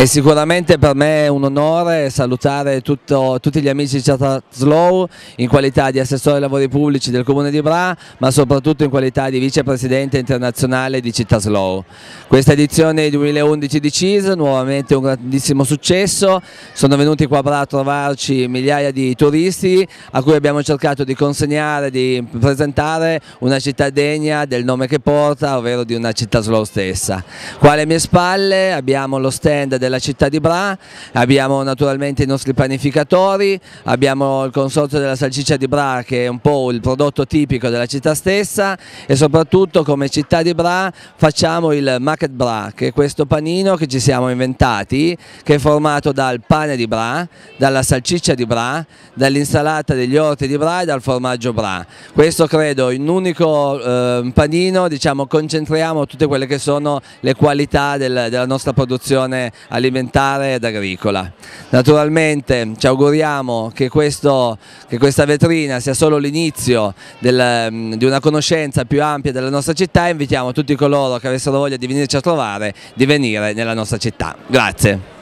È sicuramente per me un onore salutare tutto, tutti gli amici di Città Slow in qualità di assessore ai lavori pubblici del Comune di Bra, ma soprattutto in qualità di vicepresidente internazionale di Città Slow. Questa edizione 2011 di CIS, nuovamente un grandissimo successo, sono venuti qua a Bra a trovarci migliaia di turisti a cui abbiamo cercato di consegnare, di presentare una città degna del nome che porta, ovvero di una città slow stessa. Qua alle mie spalle abbiamo lo stand della città di Bra, abbiamo naturalmente i nostri panificatori, abbiamo il consorzio della salsiccia di Bra che è un po' il prodotto tipico della città stessa e soprattutto come città di Bra facciamo il Market Bra che è questo panino che ci siamo inventati che è formato dal pane di Bra, dalla salsiccia di Bra, dall'insalata degli orti di Bra e dal formaggio Bra. Questo credo in un unico eh, panino diciamo, concentriamo tutte quelle che sono le qualità del, della nostra produzione alimentare ed agricola. Naturalmente ci auguriamo che, questo, che questa vetrina sia solo l'inizio di una conoscenza più ampia della nostra città e invitiamo tutti coloro che avessero voglia di venirci a trovare di venire nella nostra città. Grazie.